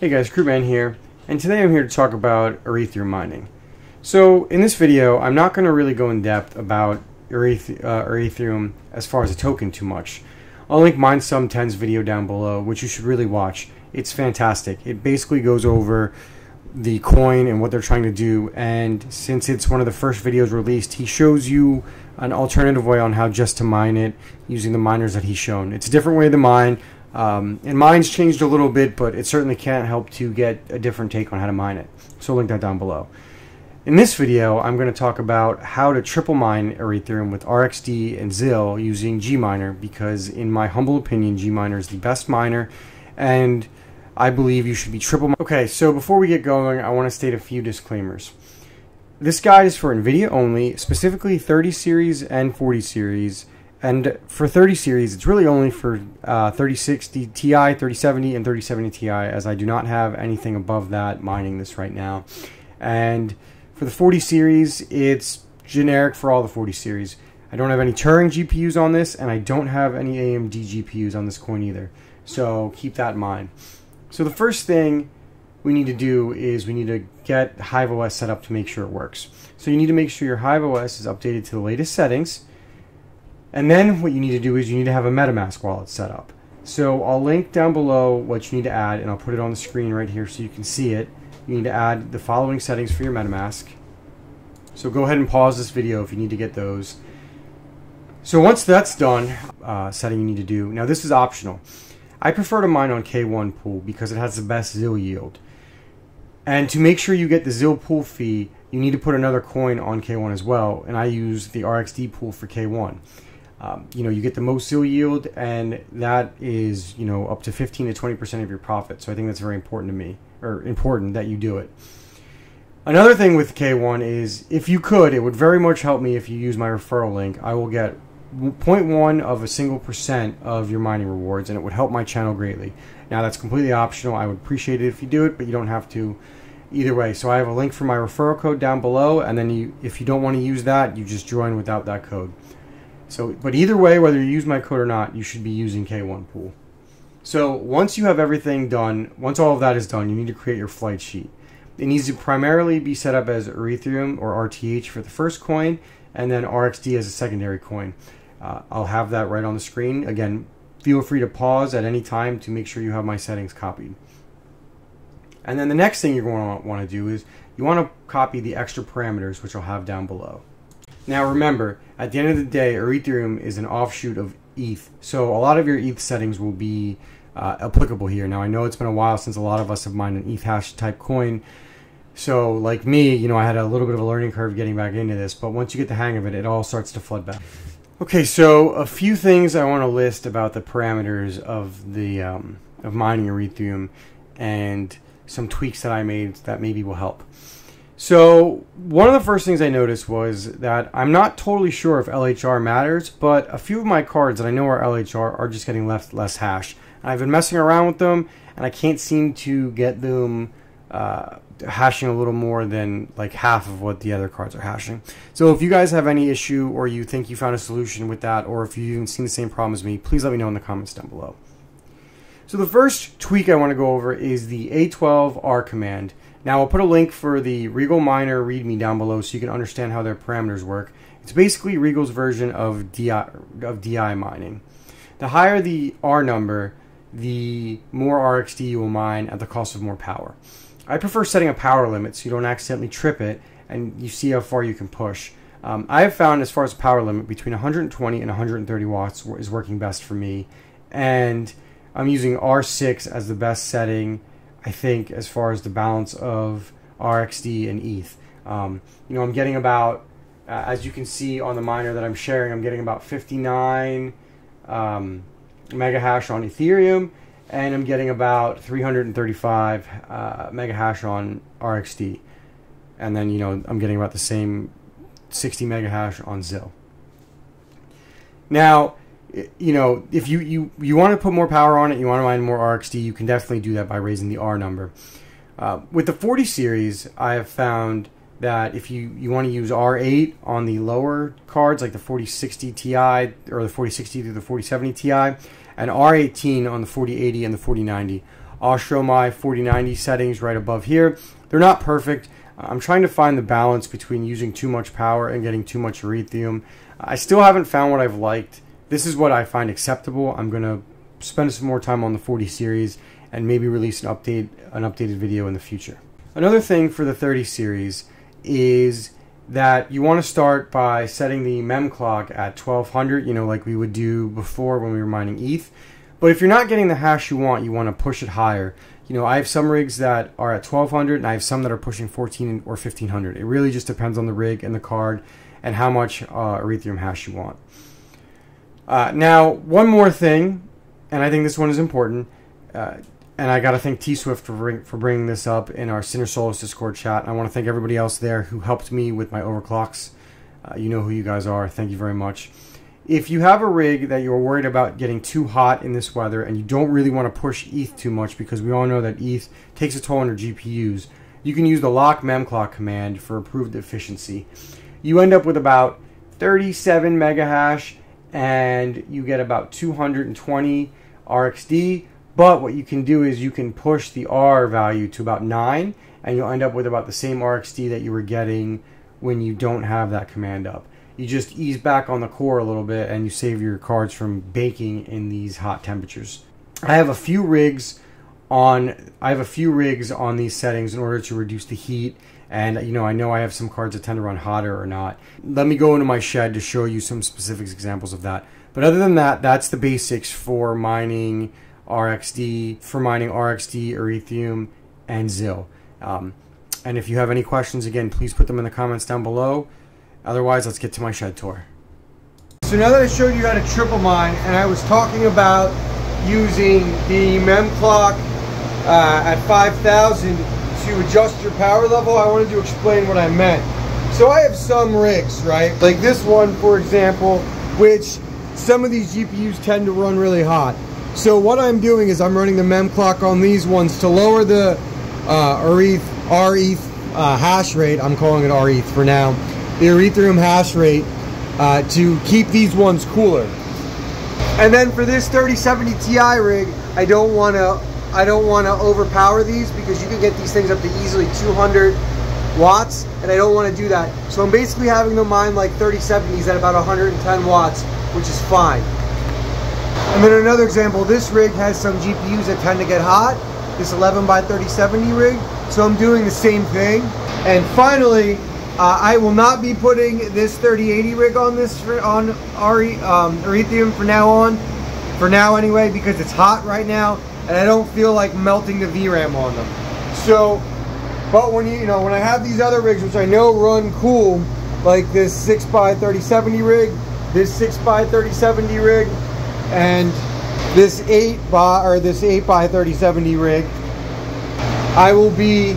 Hey guys, Krootman here, and today I'm here to talk about Rethereum mining. So in this video, I'm not going to really go in depth about Ereth uh, Rethereum as far as a token too much. I'll link Mindsum 10's video down below, which you should really watch. It's fantastic. It basically goes over the coin and what they're trying to do, and since it's one of the first videos released, he shows you an alternative way on how just to mine it using the miners that he's shown. It's a different way to mine. Um, and mine's changed a little bit, but it certainly can't help to get a different take on how to mine it. So I'll link that down below. In this video, I'm going to talk about how to triple mine Rethereum with RXD and ZIL using Gminer because in my humble opinion, Gminer is the best miner and I believe you should be triple Okay, so before we get going, I want to state a few disclaimers. This guide is for NVIDIA only, specifically 30 series and 40 series, and for 30 series, it's really only for uh, 3060 Ti, 3070, and 3070 Ti, as I do not have anything above that mining this right now. And for the 40 series, it's generic for all the 40 series. I don't have any Turing GPUs on this, and I don't have any AMD GPUs on this coin either. So keep that in mind. So the first thing we need to do is we need to get Hive OS set up to make sure it works. So you need to make sure your Hive OS is updated to the latest settings and then what you need to do is you need to have a MetaMask wallet set up. So I'll link down below what you need to add, and I'll put it on the screen right here so you can see it. You need to add the following settings for your MetaMask. So go ahead and pause this video if you need to get those. So once that's done, uh, setting you need to do. Now this is optional. I prefer to mine on K1 pool because it has the best ZIL yield. And to make sure you get the ZIL pool fee, you need to put another coin on K1 as well. And I use the RXD pool for K1 um, you know you get the most ZIL yield and that is you know up to 15 to 20 percent of your profit. So i think that's very important to me or important that you do it. Another thing with k1 is if you could it would very much help me if you use my referral link. I will get 0.1 of a single percent of your mining rewards and it would help my channel greatly. Now that's completely optional. I would appreciate it if you do it but you don't have to either way. So i have a link for my referral code down below and then you if you don't want to use that you just join without that code so, but either way, whether you use my code or not, you should be using K1 Pool. So once you have everything done, once all of that is done, you need to create your flight sheet. It needs to primarily be set up as Rethereum or RTH for the first coin, and then RXD as a secondary coin. Uh, I'll have that right on the screen. Again, feel free to pause at any time to make sure you have my settings copied. And then the next thing you're going to want to do is you want to copy the extra parameters, which I'll have down below. Now remember, at the end of the day, Rethereum is an offshoot of ETH, so a lot of your ETH settings will be uh, applicable here. Now I know it's been a while since a lot of us have mined an Ethash type coin, so like me, you know, I had a little bit of a learning curve getting back into this, but once you get the hang of it, it all starts to flood back. Okay, so a few things I want to list about the parameters of the um, of mining Rethereum, and some tweaks that I made that maybe will help. So one of the first things I noticed was that I'm not totally sure if LHR matters, but a few of my cards that I know are LHR are just getting left less hash. I've been messing around with them, and I can't seem to get them uh, hashing a little more than like half of what the other cards are hashing. So if you guys have any issue, or you think you found a solution with that, or if you've seen the same problem as me, please let me know in the comments down below. So the first tweak I want to go over is the A12R command. Now I'll put a link for the Rigel Miner README down below so you can understand how their parameters work. It's basically Rigel's version of DI, of DI mining. The higher the R number, the more RXD you will mine at the cost of more power. I prefer setting a power limit so you don't accidentally trip it and you see how far you can push. Um, I have found as far as power limit between 120 and 130 watts is working best for me and I'm using R6 as the best setting I think, as far as the balance of RXD and ETH. Um, you know, I'm getting about, uh, as you can see on the miner that I'm sharing, I'm getting about 59 um, mega hash on Rethereum, and I'm getting about 335 uh, mega hash on RXD. And then, you know, I'm getting about the same 60 mega hash on ZIL. Now, you know, if you, you, you want to put more power on it, you want to mine more RXD, you can definitely do that by raising the R number. Uh, with the 40 series, I have found that if you, you want to use R8 on the lower cards, like the 4060 Ti or the 4060 through the 4070 Ti, and R18 on the 4080 and the 4090, I'll show my 4090 settings right above here. They're not perfect. I'm trying to find the balance between using too much power and getting too much Rethereum. I still haven't found what I've liked. This is what I find acceptable. I'm going to spend some more time on the 40 series and maybe release an update an updated video in the future. Another thing for the 30 series is that you want to start by setting the mem clock at 1200, you know, like we would do before when we were mining ETH. But if you're not getting the hash you want, you want to push it higher. You know, I have some rigs that are at 1200 and I have some that are pushing 14 or 1500. It really just depends on the rig and the card and how much uh, Rethereum hash you want. Uh, now, one more thing, and I think this one is important. Uh, and I got to thank T Swift for, for bringing this up in our Sinner Solos Discord chat. I want to thank everybody else there who helped me with my overclocks. Uh, you know who you guys are. Thank you very much. If you have a rig that you're worried about getting too hot in this weather and you don't really want to push ETH too much because we all know that ETH takes a toll on your GPUs, you can use the lock memclock command for improved efficiency. You end up with about 37 mega hash and you get about 220 RXD but what you can do is you can push the R value to about 9 and you'll end up with about the same RXD that you were getting when you don't have that command up. You just ease back on the core a little bit and you save your cards from baking in these hot temperatures. I have a few rigs on I have a few rigs on these settings in order to reduce the heat and you know I know I have some cards that tend to run hotter or not. Let me go into my shed to show you some specific examples of that. But other than that, that's the basics for mining RXD, for mining RXD, Rethereum, and ZIL. Um, and if you have any questions, again, please put them in the comments down below. Otherwise, let's get to my shed tour. So now that I showed you how to triple mine, and I was talking about using the mem clock uh, at 5,000 to adjust your power level, I wanted to explain what I meant. So I have some rigs, right? Like this one, for example, which some of these GPUs tend to run really hot. So what I'm doing is I'm running the mem clock on these ones to lower the uh, RETH, RETH uh, hash rate. I'm calling it RETH for now. The Rethereum hash rate uh, to keep these ones cooler. And then for this 3070 Ti rig, I don't want to I don't want to overpower these because you can get these things up to easily 200 watts and I don't want to do that. So I'm basically having them mine like 3070s at about 110 watts, which is fine. And then another example, this rig has some GPUs that tend to get hot, this 11 by 3070 rig, so I'm doing the same thing. And finally, uh, I will not be putting this 3080 rig on this on RE, um, for now on, for now anyway, because it's hot right now, and I don't feel like melting the VRAM on them. So, but when you, you know, when I have these other rigs, which I know run cool, like this 6 by 3070 rig, this 6 by 3070 rig, and this 8 by or this 8 by 3070 rig I will be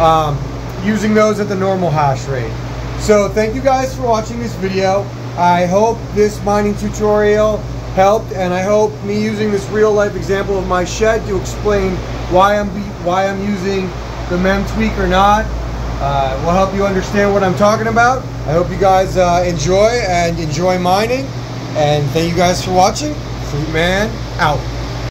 um, using those at the normal hash rate so thank you guys for watching this video I hope this mining tutorial helped and I hope me using this real life example of my shed to explain why I'm why I'm using the mem tweak or not uh, will help you understand what I'm talking about I hope you guys uh, enjoy and enjoy mining and thank you guys for watching. Krootman out.